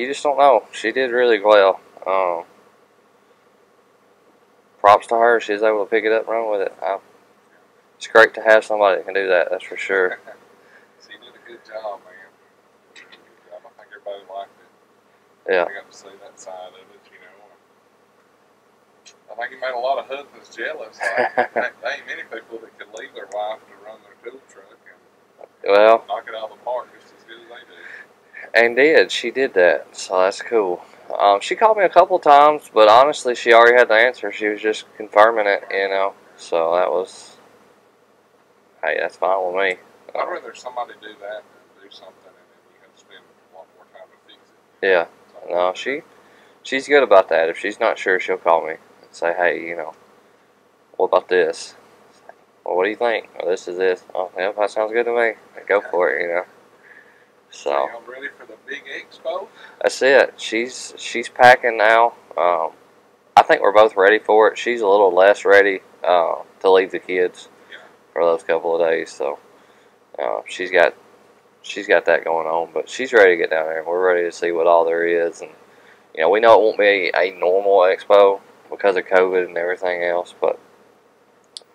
you just don't know. She did really well. Um, props to her. She's able to pick it up and run with it. I, it's great to have somebody that can do that. That's for sure. she did a good job, man. I think everybody liked it. Yeah. I got to see that side of it, you know. I think it made a lot of husbands jealous. Like, there there ain't many people that could leave their wife to run their tool truck and Well, knock it out of the park just as good as they do. And did she did that? So that's cool. Um, she called me a couple times, but honestly, she already had the answer. She was just confirming it, you know. So that was, hey, that's fine with me. I'd rather somebody do that than do something and then you have to spend a lot more time to fix it. yeah. So, No, she she's good about that. If she's not sure, she'll call me and say, "Hey, you know, what about this? Well, what do you think? Well, this is this. Oh, yeah, that sounds good to me. Go for it, you know." So y'all ready for the big expo? that's it. She's she's packing now. Um, I think we're both ready for it. She's a little less ready uh, to leave the kids Yeah. for those couple of days. So uh, she's got she's got that going on, but she's ready to get down there. We're ready to see what all there is, and you know we know it won't be a, normal expo because of COVID and everything else. But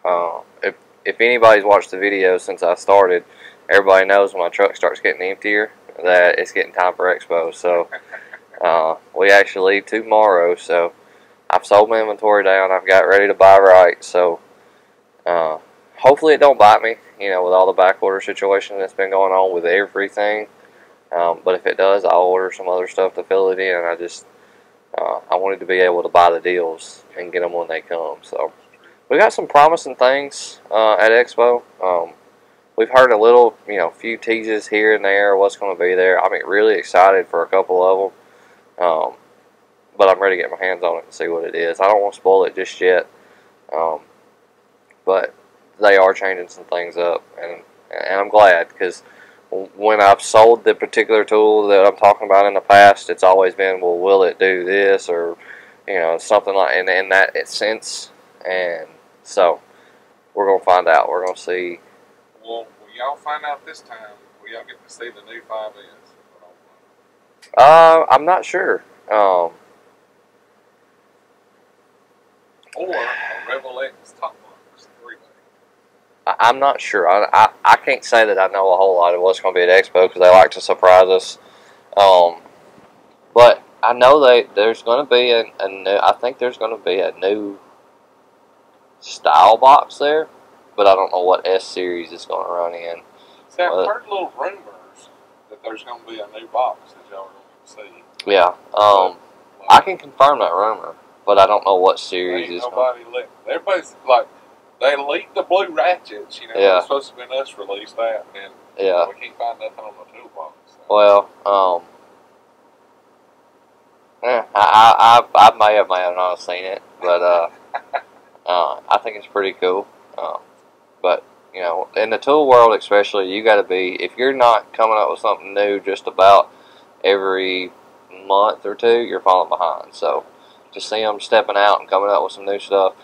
uh, if if anybody's watched the video since I started, everybody knows when my truck starts getting emptier that it's getting time for expo. So uh, we actually leave tomorrow. So I've sold my inventory down. I've got ready to buy right. So uh, hopefully it don't bite me. You know, with all the back order situation that's been going on with everything. Um, but if it does, I'll order some other stuff to fill it in. I just uh, I wanted to be able to buy the deals and get them when they come. So we got some promising things uh, at Expo. Um, we've heard a little, you know, few teases here and there what's going to be there. I mean, really excited for a couple of them. Um, but I'm ready to get my hands on it and see what it is. I don't want to spoil it just yet. Um, but they are changing some things up, and and I'm glad because when I've sold the particular tool that I'm talking about in the past, it's always been, well, will it do this or you know something like in in that sense, and so we're gonna find out. We're gonna see. Well, will y'all find out this time? Will y'all get to see the new 5S? Uh, I'm not sure. Um, Or a Rebel X Top Box 3 I, I'm not sure. I, I, I can't say that I know a whole lot of what's going to be at Expo because they like to surprise us. Um, but I know they there's going to be a, a new. I think there's going to be a new style box there, but I don't know what S series it's going to run in. See, I've Well- heard little rumors that there's going to be a new box that y'all are going to see. Yeah. Um, I can confirm that rumor, but I don't know what series Ain't it's going. nobody let. Everybody's like, they leaked the blue ratchets. You know, Yeah. it's supposed to be been us release that, and Yeah. we can't find nothing on the toolbox. So. Well, um, eh, I, I, I, I may have, may have not seen it, but uh, uh, I think it's pretty cool. Um, but you know, in the tool world, especially, you got to be if you're not coming up with something new just about every month or two, you're falling behind. So to see them stepping out and coming up with some new stuff,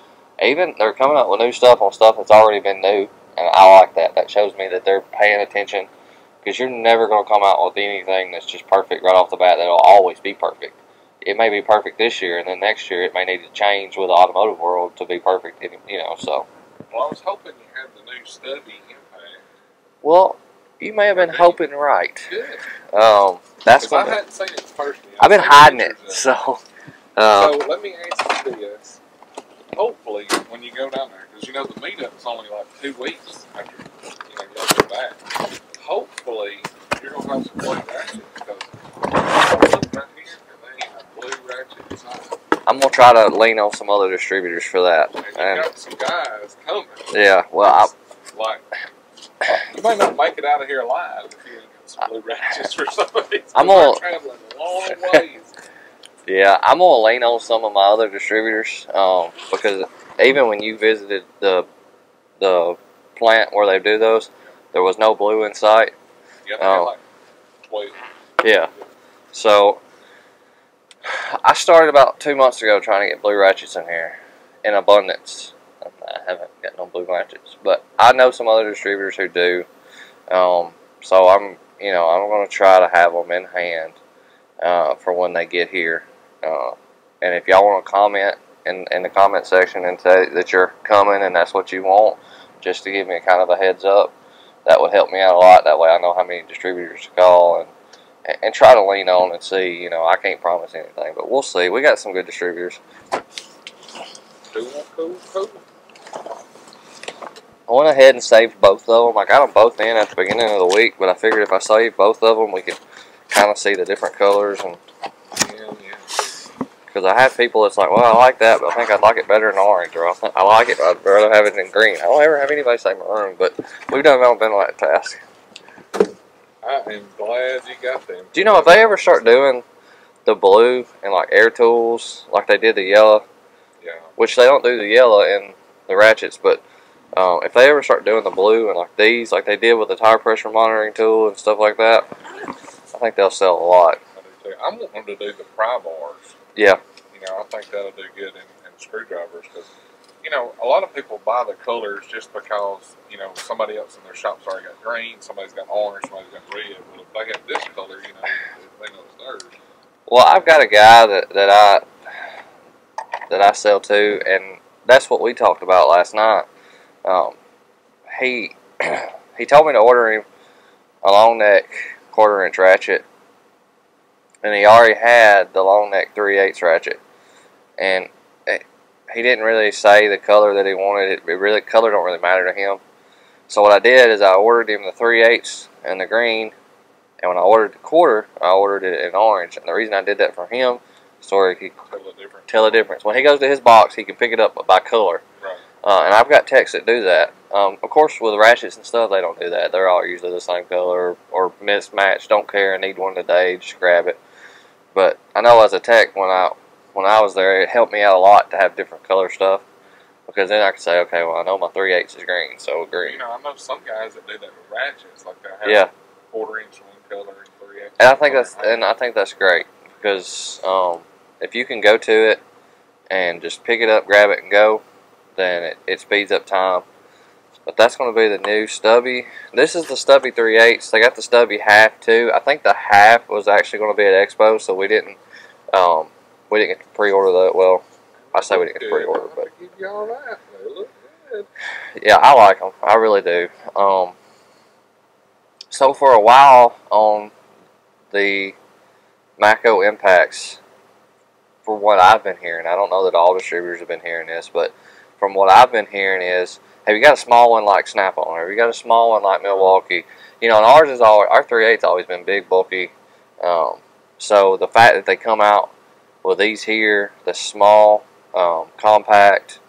even they're coming up with new stuff on stuff that's already been new, and I like that. That shows me that they're paying attention because you're never going to come out with anything that's just perfect right off the bat. That'll always be perfect. It may be perfect this year, and then next year it may need to change with the automotive world to be perfect. You know, so Well, I was hoping you had the new stubby impact. well, you may have been hoping right. Good. Um, that's Because I what hadn't seen it personally. I've been hiding it. So, uh, So let me ask you this. Hopefully, when you go down there, because you know the meetup's only like two weeks after you know you go back. Hopefully, you're gonna have some blue ratchets because right here and they a blue ratchet inside. I'm gonna try to lean on some other distributors for that. And And got some guys coming. yeah, well, I, Like you might not make it out of here alive if you ain't got some blue ratchets for some of these. I'm gonna- traveling long ways. Yeah, I'm gonna lean on some of my other distributors um, because even when you visited the the plant where they do those, there was no blue in sight. Got Oh. like. Yeah, so I started about two months ago trying to get blue ratchets in here in abundance. I haven't got no blue ratchets, but I know some other distributors who do. Um, so I'm, you know, I'm going to try to have them in hand uh, for when they get here. Uh, and if y'all want to comment in, in the comment section and say that you're coming and that's what you want, just to give me kind of a heads up, that would help me out a lot. That way I know how many distributors to call and and try to lean on and see. You know, I can't promise anything, but we'll see. We got some good distributors. Cool, cool, cool. I went ahead and saved both of them. I got them both in at the beginning of the week, but I figured if I saved both of them, we could kind of see the different colors. And Yeah, yeah. because I have people that's like, well, I like that, but I think I'd like it better in orange, or I, think, I like it, but I'd rather have it in green. I don't ever have anybody say maroon, but we've done well been on that task. I am glad you got them. Do you know if they ever start doing the blue and like air tools, like they did the yellow, Yeah. which they don't do the yellow in the ratchets, but um, if they ever start doing the blue and like these, like they did with the tire pressure monitoring tool and stuff like that, I think they'll sell a lot. I do too. I'm wanting to do the pry bars. Yeah, You know, I think that'll do good in, in screwdrivers because, you know, a lot of people buy the colors just because, you know, somebody else in their shop's already got green, somebody's got orange, somebody's got red. Well, if they have this color, you know, they know it's theirs. Well, I've got a guy that, that I that I sell to, and that's what we talked about last night. Um, he he told me to order him a long neck quarter inch ratchet, and he already had the long neck three eighths ratchet, and he didn't really say the color that he wanted. It, it really color don't really matter to him. So what I did is I ordered him the three eighths and the green, and when I ordered the quarter, I ordered it in orange. And the reason I did that for him, so he could Tell the difference. tell the difference. When he goes to his box, he can pick it up by color. Right. Uh, and I've got techs that do that. Um, of course, with ratchets and stuff, they don't do that. They're all usually the same color or mismatched. Don't care. I need one today? Just grab it. But I know as a tech, when I when I was there, it helped me out a lot to have different color stuff because then I could say, okay, well, I know my three eighths is green, so green. You know, I know some guys that do that with ratchets, like have Yeah. quarter inch one color and three inch. And I think that's and I think that's great because um, if you can go to it and just pick it up, grab it, and go, then it, it speeds up time. But that's going to be the new stubby. This is the stubby 3 8 They got the stubby half too. I think the half was actually going to be at Expo, so we didn't um, we didn't get to pre-order that. Well, I say we didn't get to pre-order, but gonna give you all that. They look good. yeah, I like them. I really do. Um, so for a while on the Matco impacts, for what I've been hearing, I don't know that all distributors have been hearing this, but from what I've been hearing is, have you got a small one like Snap-on? Have you got a small one like Milwaukee? You know, and ours is all our 3/8's always been big, bulky. Um, so the fact that they come out with these here, the small, um, compact,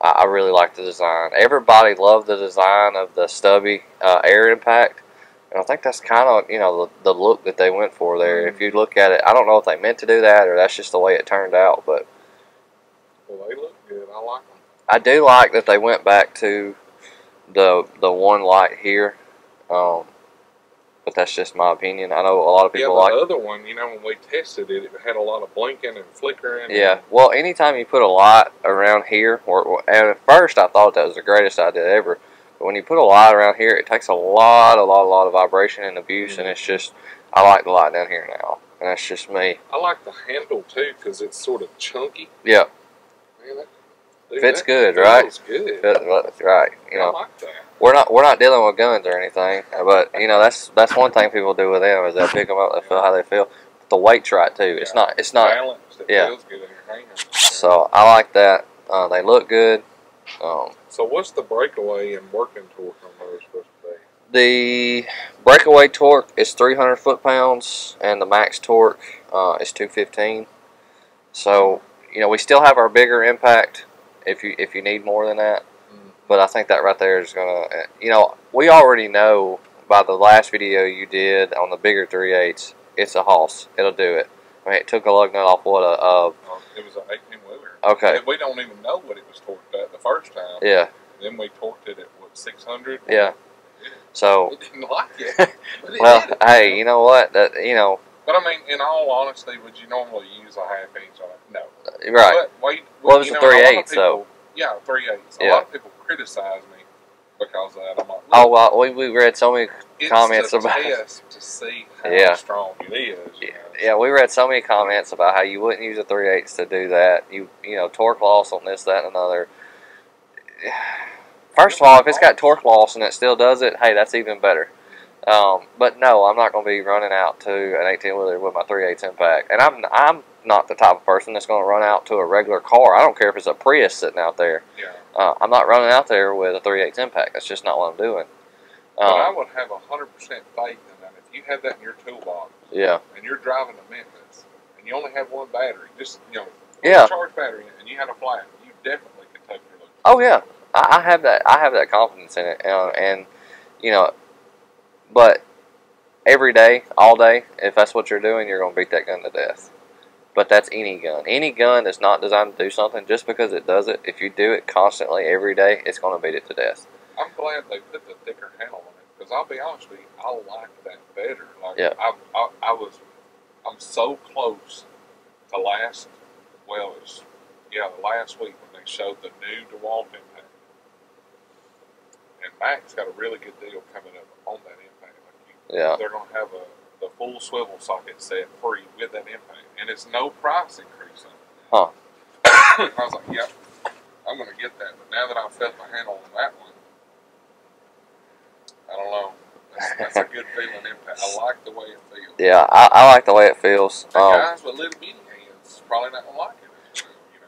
I, I really like the design. Everybody loved the design of the stubby uh, air impact. And I think that's kind of you know the, the look that they went for there. If you look at it, I don't know if they meant to do that or that's just the way it turned out. But Well, they look good. I like them. I do like that they went back to the the one light here. Um, but that's just my opinion. I know a lot of people Yeah, the like. other one, you know, when we tested it, it had a lot of blinking and flickering. Yeah, well, anytime you put a light around here, or, and at first I thought that was the greatest idea ever, but when you put a light around here, it takes a lot, a lot, a lot of vibration and abuse, and mm-hmm. it's just, I like the light down here now, and that's just me. I like the handle too because it's sort of chunky. Yeah, Man, that, dude, Fits good, right? feels good. that's right. You I know, like that. we're not we're not dealing with guns or anything, but you know that's that's one thing people do with them is they pick them up, they feel how they feel. The weight's right too. It's not it's not. balanced. It yeah. feels good in your hands. So I like that. Uh, they look good. Um, So what's the breakaway and working torque on those supposed to be? The breakaway torque is 300 foot pounds, and the max torque uh, is 215. So you know we still have our bigger impact if you if you need more than that. Mm. But I think that right there is gonna uh, you know we already know by the last video you did on the bigger 3/8s it's a Hoss. It'll do it. I mean it took a lug nut off what a uh, it was an 18 wheeler. okay we don't even know what it was torqued at the first time. yeah Then we torqued it at what 600. yeah. So It didn't like it. It well hey you know what that you know But I mean, in all honesty, would you normally use a half inch on it? No. Uh, right But wait, Well, it was a a 3/8, so- Yeah, three eighths. A lot of people criticize me because of that. I'm like, Oh well, we we read so many it's comments about it. test to see how Yeah. strong it is. know. Yeah, we read so many comments about how you wouldn't use a three eighths to do that. You you know torque loss on this, that, and another. First of all, if it's got torque loss and it still does it, hey, that's even better. Um, but no, I'm not going to be running out to an 18 wheeler with my 3 8 impact, and I'm I'm not the type of person that's going to run out to a regular car. I don't care if it's a Prius sitting out there. Yeah. Uh, I'm not running out there with a 3 8 impact. That's just not what I'm doing. But I Um, would have hundred percent faith in that. If you have that in your toolbox yeah, and you're driving to Memphis and you only have one battery, just you know, Yeah. charge battery, and you had a flat, you definitely could take your look. Oh yeah, I, I have that. I have that confidence in it, uh, and you know, but every day, all day, if that's what you're doing, you're gonna beat that gun to death. But that's any gun. Any gun that's not designed to do something just because it does it. If you do it constantly every day, it's gonna beat it to death. I'm glad they put the thicker handle on it because I'll be honest with you, I like that better. Like Yeah. I, I, I was, I'm so close to last. Well, it's yeah, last week when they showed the new DeWalt impact, and Mac's got a really good deal coming up on that impact. Like you, Yeah. they're gonna have a the full swivel socket set free with that impact, and it's no price increase on it. Huh. I was like, yep, I'm gonna get that. But now that I've felt the handle on that one, I don't know. That's, that's a good feeling impact. I like the way it feels. Yeah, I, I like the way it feels. The Um, guys with little bitty hands probably not gonna like it. You know.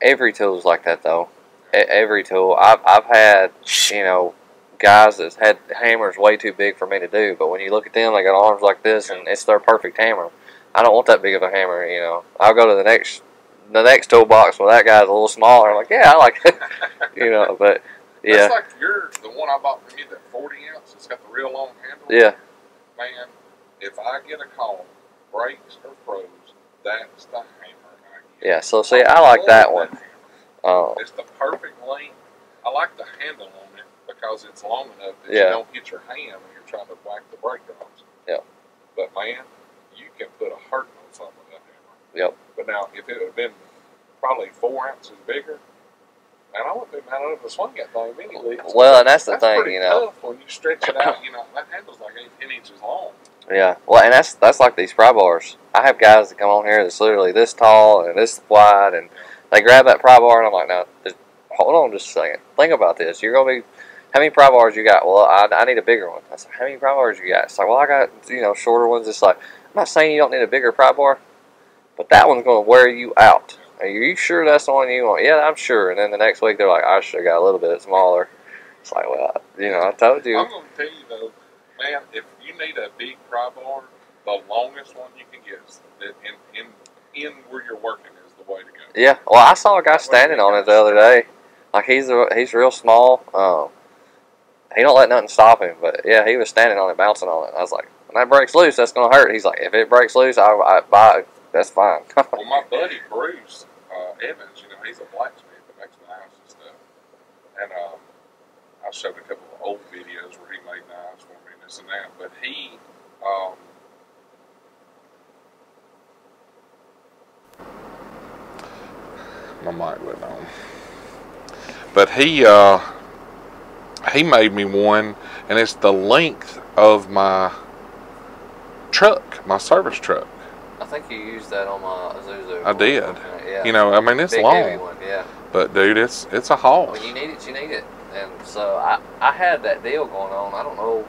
every tool's like that though. E- every tool. I've I've had you know guys that's had hammers way too big for me to do, but when you look at them, they got arms like this, and it's their perfect hammer. I don't want that big of a hammer. You know, I'll go to the next the next toolbox where that guy's a little smaller. I'm like, yeah, I like it. you know, but yeah, That's like your the one I bought from you, that 40 ounce. It's got the real long handle. yeah, Man, if I get a call, brakes or froze, that's the hammer I get. yeah. So see, I like that one. hammer. Uh, It's the perfect length. I like the handle on because it's long enough that Yeah. you don't hit your hand when you're trying to whack the brake drops. Yeah. But man, you can put a hurt on something with that hammer. Yep. But now, if it had been probably four ounces bigger, man, I wouldn't be mad enough to swing that thing immediately. well, and that's the That's thing, you know. tough when you stretch it out. You know, that handle's like eight, ten inches long. Yeah, well, and that's that's like these pry bars. I have guys that come on here that's literally this tall and this wide, and they grab that pry bar, and I'm like, now, just hold on just a second. Think about this. You're gonna be, how many pry bars you got? Well, I, I need a bigger one. I said, how many pry bars you got? It's like, well, I got you know shorter ones. It's like, I'm not saying you don't need a bigger pry bar, but that one's gonna wear you out. Are you sure that's the one you want? Yeah, I'm sure. And then the next week they're like, I should have got a little bit smaller. It's like, well, you know, I told you. I'm going to tell you though, man, if you need a big pry bar, the longest one you can get is in in in where you're working is the way to go. Yeah, well, I saw a guy standing on it the other day. Like he's a, he's real small. Um, he don't let nothing stop him. But yeah, he was standing on it, bouncing on it. I was like, when that breaks loose, that's gonna hurt. He's like, if it breaks loose, I, I buy. That's fine. Well, my buddy Bruce uh, Evans, you know, he's a blacksmith that makes knives and stuff. And um, I showed a couple of old videos where he made knives for me and this and that. But he, um, my mic went on. But he, uh, he made me one, and it's the length of my truck, my service truck. I think you used that on my Isuzu. I did. Yeah. You know, I mean, it's Big long. heavy one. Yeah. But dude, it's it's a haul. When you need it, you need it. And so I, I had that deal going on. I don't know.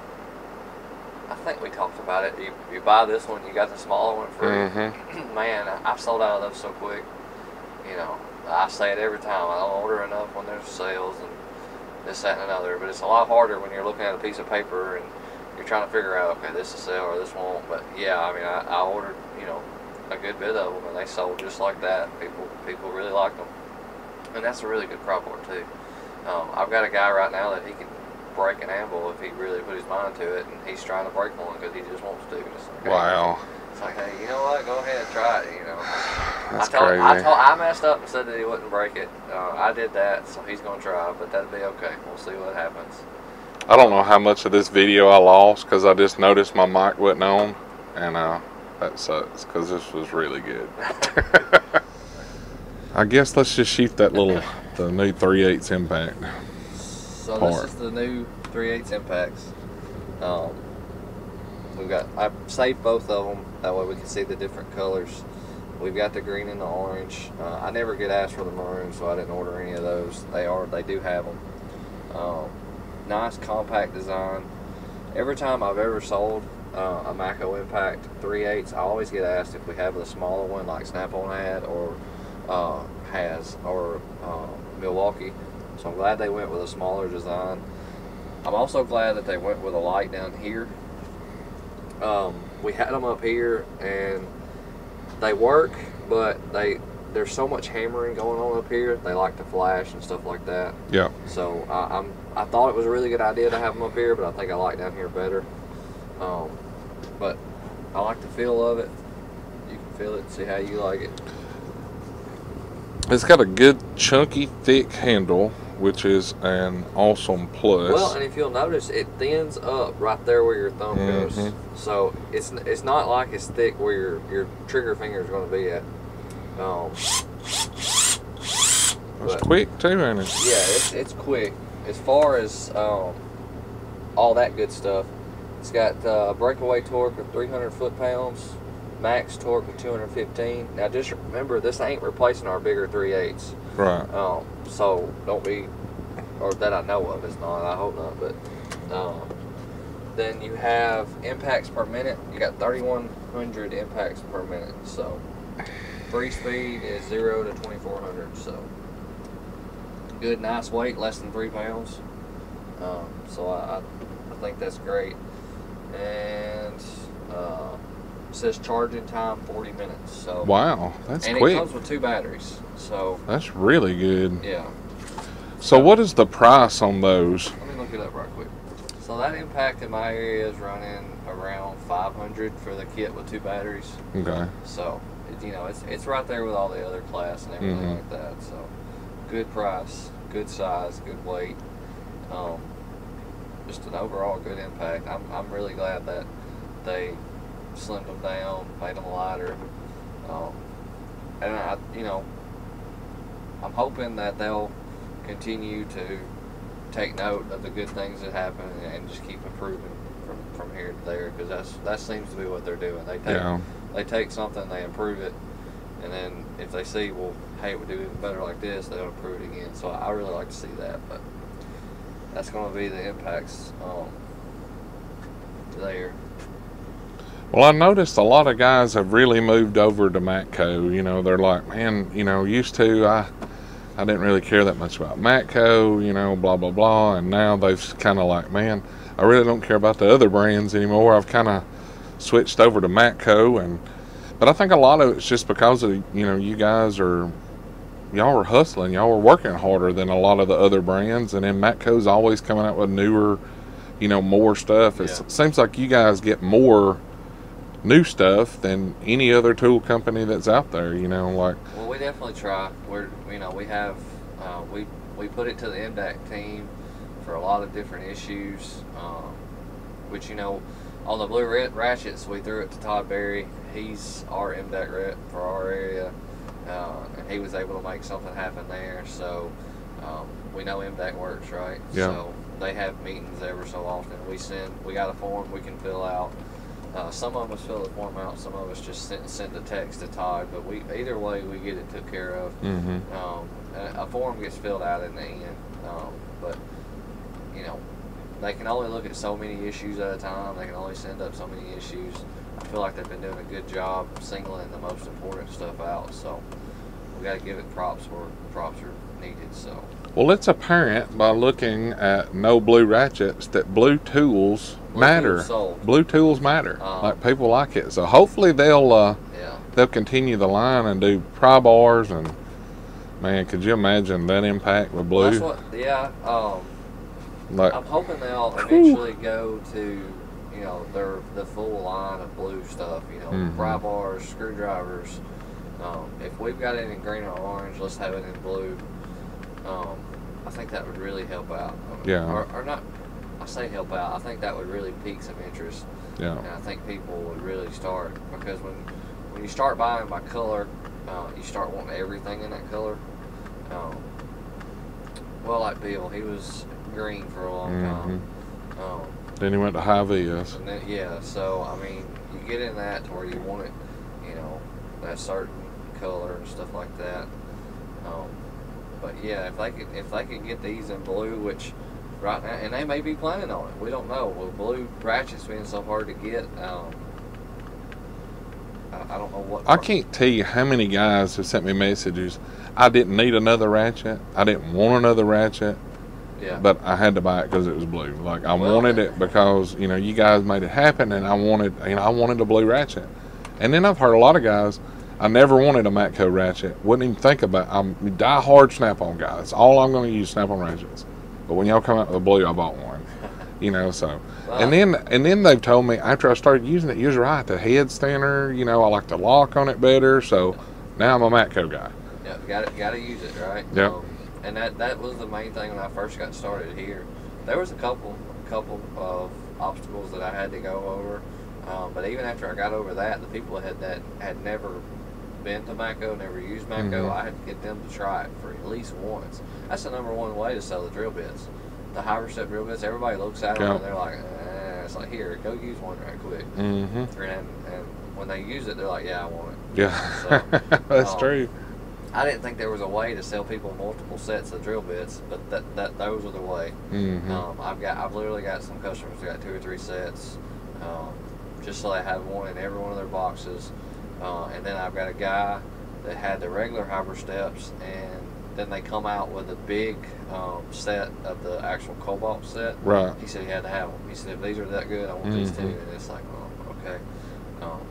I think we talked about it. You, you buy this one, you got the smaller one free. Mm-hmm. Man, I- I've sold out of those so quick. You know, I say it every time. I don't order enough when there's sales and this, that, and another. But it's a lot harder when you're looking at a piece of paper and you're trying to figure out, okay, this will sell or this won't. But yeah, I mean, I, I ordered, you know, a good bit of them and they sold just like that. People people really liked them. And that's a really good crop board too. Um, I've got a guy right now that he can break an anvil if he really put his mind to it, and he's trying to break one because he just wants to. It's like, hey, Wow, it's like, hey, you know what? Go ahead and try it. You know. that's I told, crazy. I told, I messed up and said that he wouldn't break it. Uh, I did that, so he's gonna try, but that'll be okay. We'll see what happens. I don't know how much of this video I lost because I just noticed my mic wasn't on, and uh, that sucks because this was really good. I guess let's just shoot that little the new 3 8 impact. So Part. this is the new 3 8 impacts. Um, we've got I saved both of them that way we can see the different colors. We've got the green and the orange. Uh, I never get asked for the maroon, so I didn't order any of those. They are they do have them. Um, nice compact design. Every time I've ever sold uh, a Matco Impact 3 8 I always get asked if we have the smaller one like Snap-on had or uh, has or uh, Milwaukee. So I'm glad they went with a smaller design. I'm also glad that they went with a light down here. Um, we had them up here and they work, but they there's so much hammering going on up here. They like to flash and stuff like that. Yeah. So I, I'm I thought it was a really good idea to have them up here, but I think I like down here better. Um, but I like the feel of it. You can feel it. See how you like it. It's got a good, chunky, thick handle, which is an awesome plus. Well, and if you'll notice, it thins up right there where your thumb Mhm. goes. So it's it's not like it's thick where your your trigger finger is going to be at. Um, it's but- quick too, ain't it? Yeah, it's, it's quick. As far as um, all that good stuff, it's got uh, breakaway torque of 300 foot pounds, max torque of 215. Now, just remember, this ain't replacing our bigger 3.8s. Right. Um, so don't be, or that I know of, it's not. I hope not. But um, then you have impacts per minute. You got 3,100 impacts per minute. So free speed is zero to 2,400. So good, nice weight, less than three pounds. Um, so I, I, I think that's great. And uh, it says charging time 40 minutes. So Wow, that's and quick. it comes with two batteries. So That's really good. yeah. So, what is the price on those? Let me look it up right quick. So that impact in my area is running around 500 for the kit with two batteries. Okay. So, you know, it's it's right there with all the other class and everything Mhm. like that. So, good price, good size, good weight. Um, just an overall good impact. I'm I'm really glad that they slimmed them down, made them lighter. Um, and I, you know, I'm hoping that they'll continue to take note of the good things that happen and just keep improving from, from here to there because that's that seems to be what they're doing. They take Yeah. they take something, they improve it, and then if they see, well, hey, we do even better like this, they'll improve it again. So I really like to see that, but that's going to be the impacts um, there. Well, I noticed a lot of guys have really moved over to Matco. You know, they're like, man, you know, used to I, I didn't really care that much about Matco. You know, blah blah blah, and now they've kind of like, man, I really don't care about the other brands anymore. I've kind of switched over to Matco, and but I think a lot of it's just because of you know you guys are. Y'all were hustling. Y'all were working harder than a lot of the other brands, and then Matco's always coming out with newer, you know, more stuff. Yeah. It seems like you guys get more new stuff than any other tool company that's out there. You know, like Well, we definitely try. We're you know we have uh, we we put it to the MDAC team for a lot of different issues, um, which you know on the blue ratchets we threw it to Todd Berry. He's our MDAC rep for our area, uh, and he was able to make something happen there. So um, we know MDAC works, right? Yeah. So they have meetings every so often. We send we got a form we can fill out. Uh, some of us fill the form out, some of us just send, send a text to Todd. But we either way, we get it took care of. hmm Um, a, a form gets filled out in the end, um, but you know they can only look at so many issues at a time. They can only send up so many issues. I feel like they've been doing a good job singling the most important stuff out. So we got to give it props where props are needed. So Well, it's apparent by looking at no blue ratchets that blue tools Blue matter. tools. Blue tools matter. Uh-huh. like people like it. So hopefully they'll uh, yeah, they'll continue the line and do pry bars and man, could you imagine that impact with blue? that's what. Yeah. Um, like I'm hoping they'll eventually go to, you know, their the full line of blue stuff. You know, Mhm. pry bars, screwdrivers. Um, if we've got it in green or orange, let's have it in blue. Um, I think that would really help out. Yeah. Or, or not. I say help out. I think that would really pique some interest, yeah. and I think people would really start because when when you start buying by color, uh, you start wanting everything in that color. Um, well, like Bill, he was green for a long Mm-hmm. time. Um, Then he went to high then, yeah, so I mean, you get in that to where you want it, you know, that certain color and stuff like that. Um, but yeah, if they could, if they could get these in blue, which right now, and they may be planning on it, we don't know. With blue ratchets being so hard to get, um, I, I don't know what. I can't tell you how many guys have sent me messages. I didn't need another ratchet. I didn't want another ratchet, Yeah. but I had to buy it because it was blue. Like I Well- wanted it because you know you guys made it happen, and I wanted you know I wanted a blue ratchet. And then I've heard a lot of guys. I never wanted a Matco ratchet. Wouldn't even think about. It. I'm a die-hard Snap-on guy. That's all I'm going to use Snap-on ratchets. But when y'all come out with a blue, I bought one. You know, so Well, and then and then they've told me after I started using it, you're right. The head stander, you know, I like the lock on it better. So now I'm a Matco guy. Yeah, got to got to use it, right? Yep. Um, and that that was the main thing when I first got started here. There was a couple couple of obstacles that I had to go over, um, but even after I got over that, the people had that had never been to Matco, never used Matco, Mhm. I had to get them to try it for at least once. That's the number one way to sell the drill bits. The high step drill bits, everybody looks at them Yeah. and they're like, eh. it's like here, go use one right quick. Mm-hmm. And, and when they use it, they're like, yeah, I want it. Yeah, So, that's um, true. I didn't think there was a way to sell people multiple sets of drill bits, but that, that those are the way. Mm-hmm. Um, I've got I've literally got some customers that got two or three sets, um, just so they have one in every one of their boxes. Uh, and then I've got a guy that had the regular hybrid steps, and then they come out with a big um, set of the actual Cobalt set. right. He said he had to have them. He said if these are that good, I want these too. And it's like, oh, okay. Um,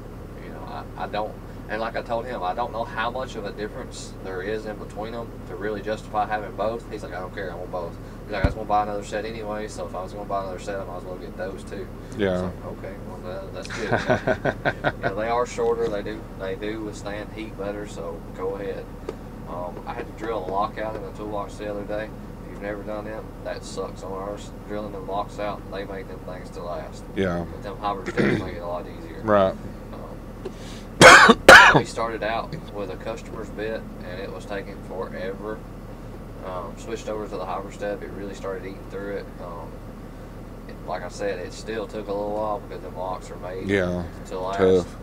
you know, I, I don't. And like I told him, I don't know how much of a difference there is in between them to really justify having both. He's like, I don't care, I want both. Like, I was gonna buy another set anyway, so if I was gonna buy another set, I might as well get those too. Yeah. So, okay, well that, that's good. you know, they are shorter. They do they do withstand heat better. So go ahead. Um, I had to drill a lockout in the toolbox the other day. If you've never done them, that sucks on ours. Drilling them locks out, they make them things to last. yeah. But them hybrid steps make it a lot easier. Right. Um, we started out with a customer's bit, and it was taking forever. Um, switched over to the hybrid step. It really started eating through it. Um, it- Like I said, it still took a little while because the locks are made Yeah. to last. Tough.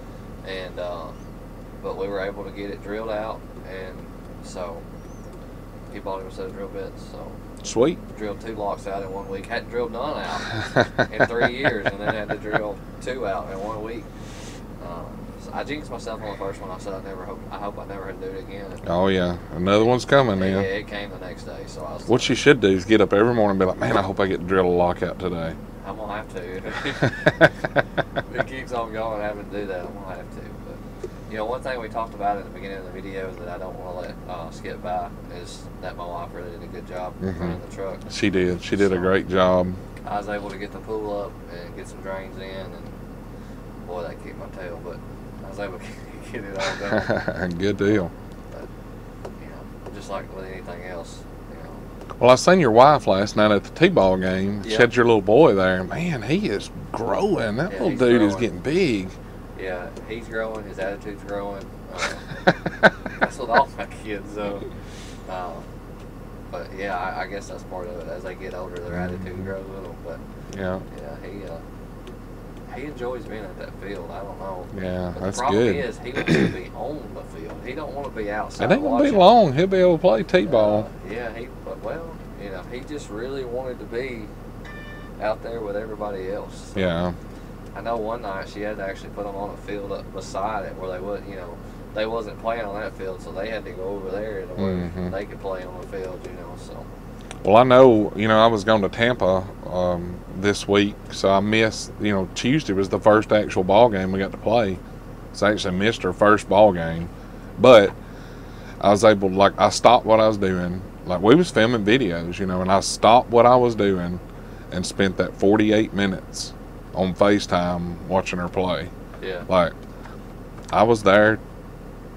And uh, but we were able to get it drilled out, and so he bought him a set of drill bits. So Sweet. drilled two locks out in one week. Hadn't drilled none out in three years, and then had to drill two out in one week. I jinxed myself on the first one. I said I never hope. I hope I never had to do it again. Oh yeah. Another one's coming yeah, then. it came the next day. So I was. What you should do is get up every morning and be like, man, I hope I get to drill a lockout today. I'm gonna have to. it keeps on going, having to do that, I'm gonna have to. But you know, one thing we talked about in the beginning of the video that I don't want to let uh, skip by is that my wife really did a good job mm-hmm. running the truck. she did. She did a great job. I was able to get the pool up and get some drains in, and boy, that kicked my tail. But I was able to get it all done. Good deal. you know, just like with anything else. You know, Well, I seen your wife last night at the T-ball game. She Yeah. had your little boy there. Man, he is growing. That Yeah, little dude is getting big. yeah, he's growing. His attitude's growing. Uh, that's with all my kids, though. Uh, but yeah, I, I guess that's part of it. As they get older, their attitude grows a little. But yeah, yeah, he uh, he enjoys being at that field. I don't know. yeah, But that's the problem good. is he wants to be on the field. He don't want to be outside. It ain't gonna be long. He'll be able to play T-ball. Uh, yeah, he. But well, you know, he just really wanted to be out there with everybody else. yeah, I know one night she had to actually put them on a field up beside it where they would, you know, they wasn't playing on that field, so they had to go over there to where Mhm. they could play on the field, you know. So Well, I know, you know, I was going to Tampa um, this week, so I missed, you know, Tuesday was the first actual ball game we got to play. So I actually missed our first ball game. But I was able to, like, I stopped what I was doing. Like, we was filming videos, you know, and I stopped what I was doing and spent that 48 minutes on FaceTime watching her play. yeah, Like, I was there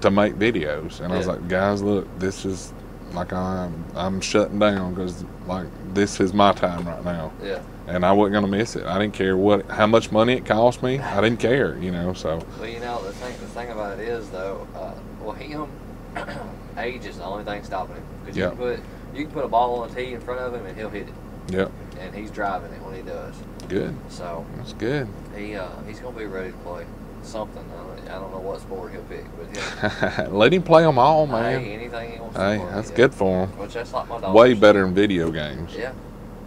to make videos, and I was like, guys, look, this is like I'm I'm shutting down because like this is my time right now, yeah. and I wasn't gonna miss it. I didn't care what how much money it cost me. I didn't care, you know. So Well, you know, the thing the thing about it is though, uh, well, him age is the only thing stopping him because Yeah. you can put You can put a ball on a tee in front of him and he'll hit it. Yep. And he's driving it when he does. Good. So That's good. he uh, he's gonna be ready to play something. I don't, I don't know what sport he'll pick, but he'll Let him play them all, man. Hey, anything he wants Hey, that's good for him. Which that's like my dog. Way better than video games. Yeah,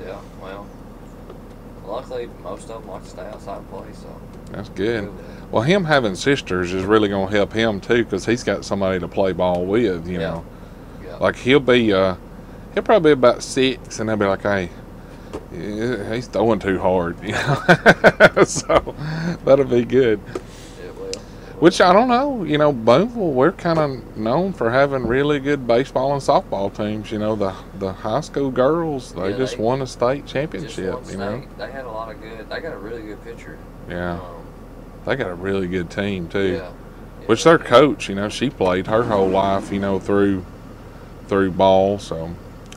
yeah. Well, luckily most of them like to stay outside and play. So That's good. it. Well, him having sisters is really going to help him too, because he's got somebody to play ball with. You Yeah. know, Yeah. like he'll be, uh, he'll probably be about six, and they'll be like, "Hey, he's throwing too hard," you know. so that'll be good. it will. It will. Which I don't know. You know, Boonville, we're kind of known for having really good baseball and softball teams. You know, the the high school girls, they Yeah, just they- won a state championship. You know, state, They had a lot of good. They got a really good pitcher. yeah, Um, they got a really good team too. yeah. Which their coach, you know, she played her whole life, you know, through through ball, so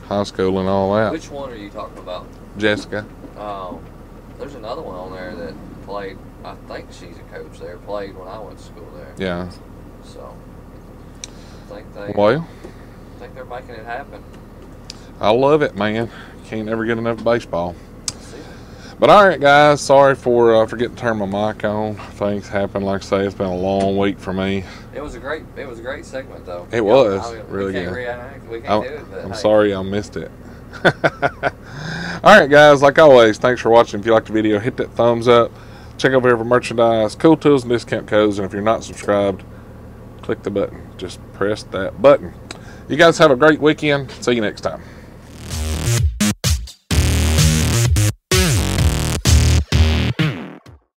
high school and all that. Which one are you talking about? Jessica, Um, there's another one on there that played. I think she's a coach there. Played when I went to school there. yeah. So I think they. Well, I think they're making it happen. I love it, man. Can't ever get enough baseball. But all right, guys. Sorry for uh, forgetting to turn my mic on. Things happen. Like I say, it's been a long week for me. It was a great. It was a great segment though. It was, I mean, really we can't good. React, we can't I'm, do it. I'm hey, sorry I missed it. all right, guys. Like always, thanks for watching. If you liked the video, hit that thumbs up. Check over here for merchandise, cool tools, and discount codes. And if you're not subscribed, click the button. Just press that button. You guys have a great weekend. See you next time.